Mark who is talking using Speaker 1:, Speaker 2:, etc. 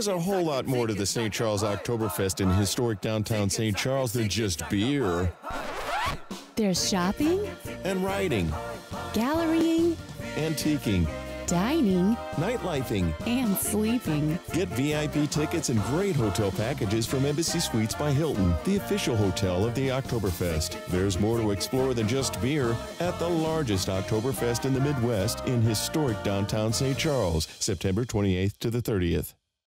Speaker 1: There's a whole lot more to the St. Charles Oktoberfest in historic downtown St. Charles than just beer
Speaker 2: There's shopping,
Speaker 1: and riding,
Speaker 2: gallerying,
Speaker 1: antiquing,
Speaker 2: dining,
Speaker 1: nightlifing.
Speaker 2: and sleeping.
Speaker 1: Get VIP tickets and great hotel packages from Embassy Suites by Hilton, the official hotel of the Oktoberfest. There's more to explore than just beer at the largest Oktoberfest in the Midwest in historic downtown St. Charles, September 28th to the 30th.